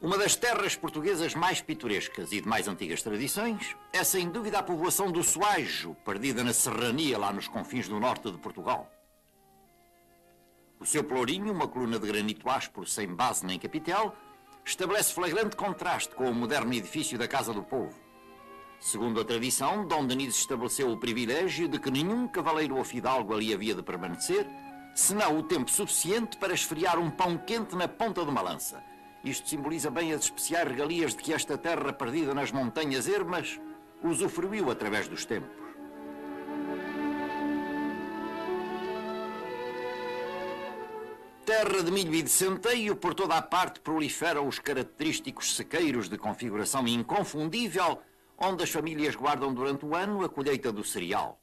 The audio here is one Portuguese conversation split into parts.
das terras portuguesas mais pitorescas e de mais antigas tradições, é sem dúvida a povoação do Soajo, perdida na serrania lá nos confins do norte de Portugal. O seu pelourinho, uma coluna de granito áspero sem base nem capitel, estabelece flagrante contraste com o moderno edifício da Casa do Povo. Segundo a tradição, Dom Denis estabeleceu o privilégio de que nenhum cavaleiro ou fidalgo ali havia de permanecer, senão o tempo suficiente para esfriar um pão quente na ponta de uma lança. Isto simboliza bem as especiais regalias de que esta terra perdida nas montanhas ermas usufruiu através dos tempos. Terra de milho e de centeio, por toda a parte proliferam os característicos sequeiros de configuração inconfundível, onde as famílias guardam durante o ano a colheita do cereal.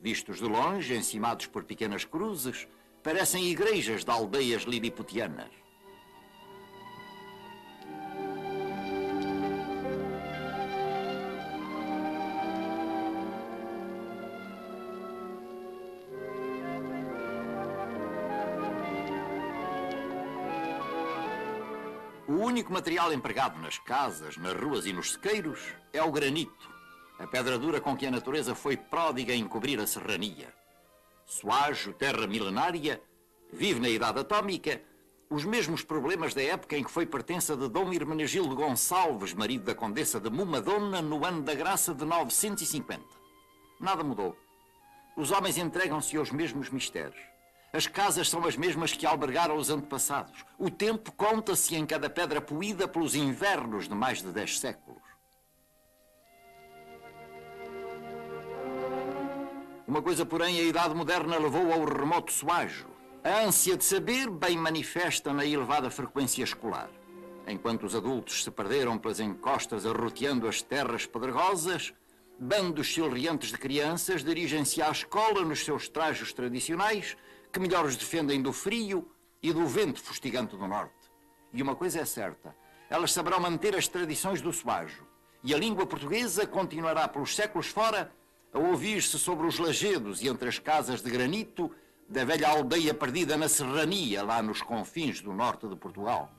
Vistos de longe, encimados por pequenas cruzes, parecem igrejas de aldeias liliputianas. O único material empregado nas casas, nas ruas e nos sequeiros é o granito, a pedra dura com que a natureza foi pródiga em cobrir a serrania. Soajo, terra milenária, vive na idade atómica os mesmos problemas da época em que foi pertença de Dom Hermenegildo Gonçalves, marido da condessa de Mumadona, no ano da graça de 950. Nada mudou. Os homens entregam-se aos mesmos mistérios. As casas são as mesmas que albergaram os antepassados. O tempo conta-se em cada pedra poída pelos invernos de mais de dez séculos. Uma coisa, porém, a idade moderna levou ao remoto suajo. A ânsia de saber bem manifesta na elevada frequência escolar. Enquanto os adultos se perderam pelas encostas arroteando as terras pedregosas, bandos chilreantes de crianças dirigem-se à escola nos seus trajes tradicionais, que melhor os defendem do frio e do vento fustigante do norte. E uma coisa é certa, elas saberão manter as tradições do suajo, e a língua portuguesa continuará pelos séculos fora a ouvir-se sobre os lajedos e entre as casas de granito da velha aldeia perdida na serrania, lá nos confins do norte de Portugal.